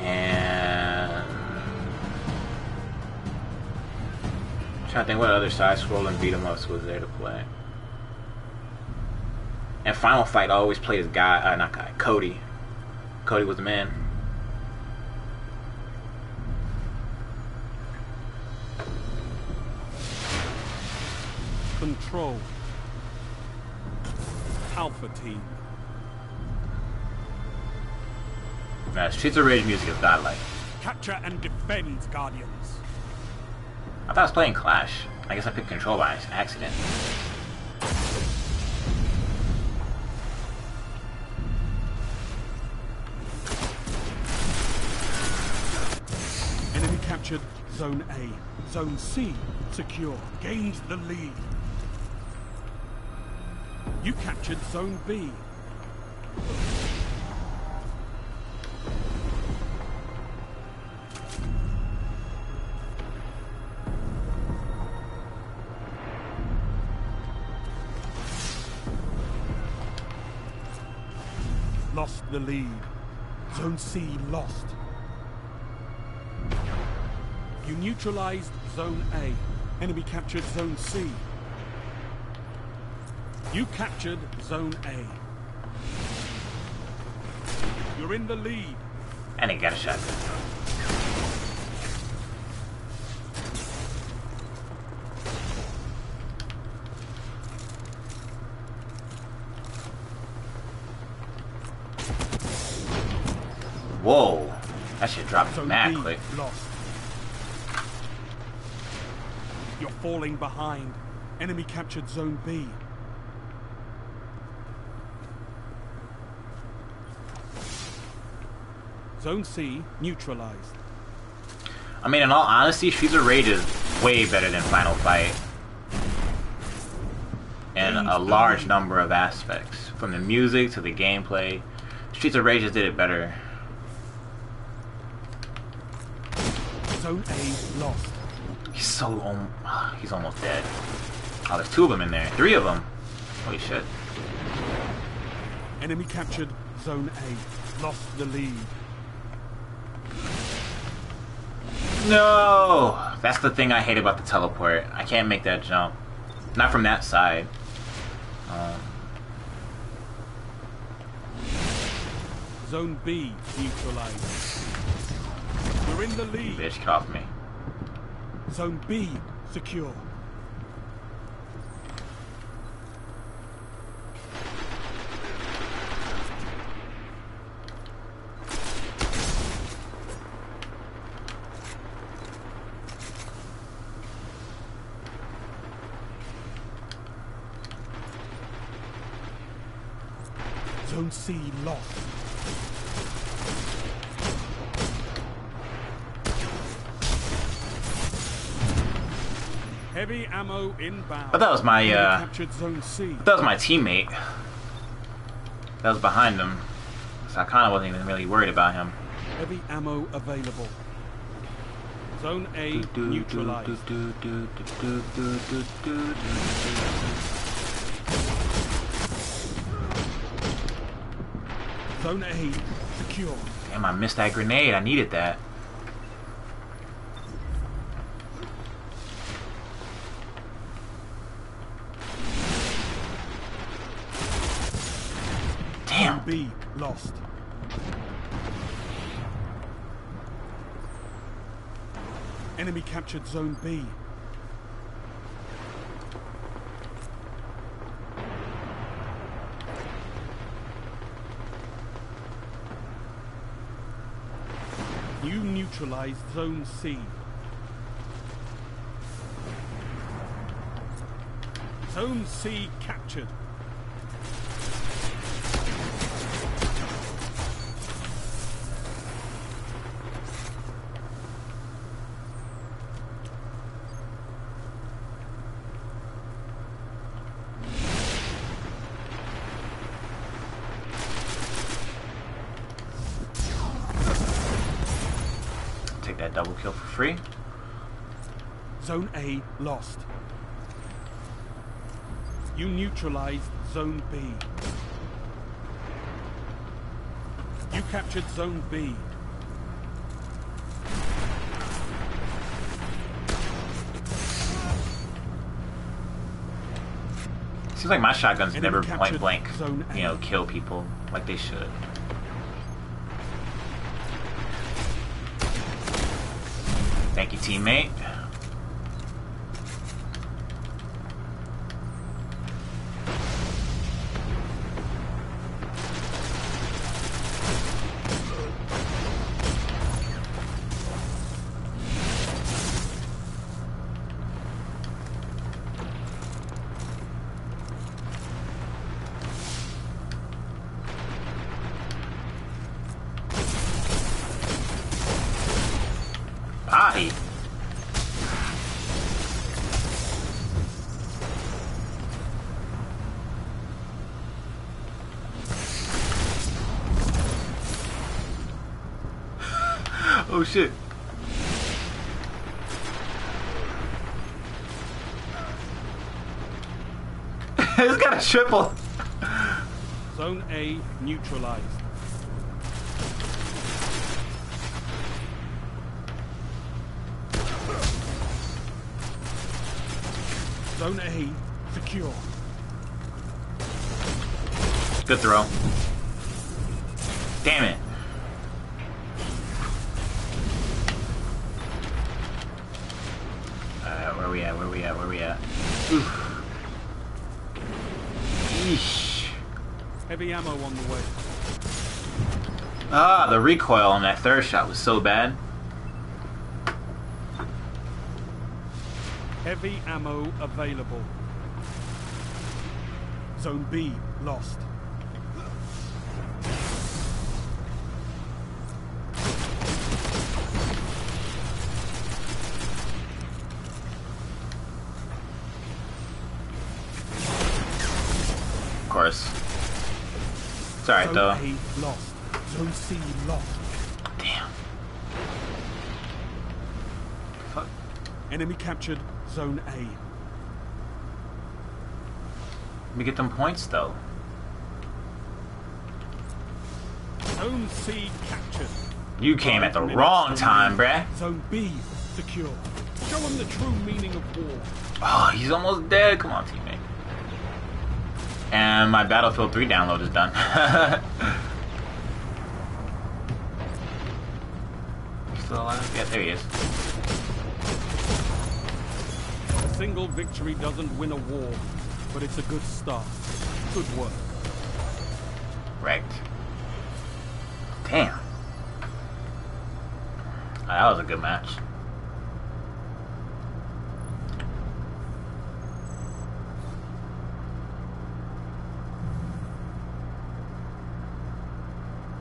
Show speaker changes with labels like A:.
A: And I'm trying to think what other side scrolling beat 'em ups was there to play. And Final Fight I always played as guy, uh, not guy, Cody. Cody was the man.
B: Control. Alpha
A: Man, Streets of Rage music is godlike.
B: Capture and defend, Guardians.
A: I thought I was playing Clash. I guess I picked Control by accident.
B: Enemy captured Zone A. Zone C secure. Gained the lead. You captured Zone B. Lost the lead. Zone C lost. You neutralized Zone A. Enemy captured Zone C. You captured Zone A. You're in the lead.
A: And he got a shot. Whoa. That shit dropped
B: Zone
A: mad quick.
B: lost. You're falling behind. Enemy captured Zone B. Zone C neutralized.
A: I mean, in all honesty, Streets of Rage is way better than Final Fight. In a large number of aspects. From the music to the gameplay. Streets of Rage just did it better.
B: Zone A lost.
A: He's so um, he's almost dead. Oh, there's two of them in there. Three of them. Holy shit.
B: Enemy captured Zone A. Lost the lead.
A: No! That's the thing I hate about the teleport. I can't make that jump. Not from that side. Um,
B: Zone B neutralized. We're in the lead.
A: bitch, off me.
B: Zone B secure. Zone C lost. Heavy ammo inbound.
A: But that was my uh
B: captured zone C.
A: That was my teammate. That was behind him. So I kind of wasn't even really worried about him.
B: Heavy ammo available. Zone A neutralized. Zone A secure.
A: Damn, I missed that grenade. I needed that. Damn.
B: B lost. Enemy captured Zone B. You neutralized Zone C. Zone C captured.
A: take that double kill for free.
B: Zone A lost. You neutralized Zone B. You captured Zone B.
A: Seems like my shotguns
B: Enemy
A: never point blank, you know, kill people like they should. Thank you, teammate. Oh shit. it's got a triple.
B: Zone A neutralized. Zone A secure.
A: Good throw. Damn it. Uh, where we at? Where we at? We at? Oof. Yeesh.
B: Heavy ammo on the way.
A: Ah, the recoil on that third shot was so bad.
B: Heavy ammo available. Zone B lost.
A: Of. It's alright though.
B: Lost. Zone C lost.
A: Damn. Fuck.
B: Enemy captured Zone A.
A: Let me get them points though.
B: Zone C captured.
A: You came at the wrong time, bruh.
B: Zone B secure. Show him the true meaning of war.
A: Oh, he's almost dead. Come on, teammate. And my Battlefield 3 download is done. Still alive? Yeah, there he is.
B: A single victory doesn't win a war, but it's a good start. Good work.
A: Wrecked. Damn. Ah, that was a good match.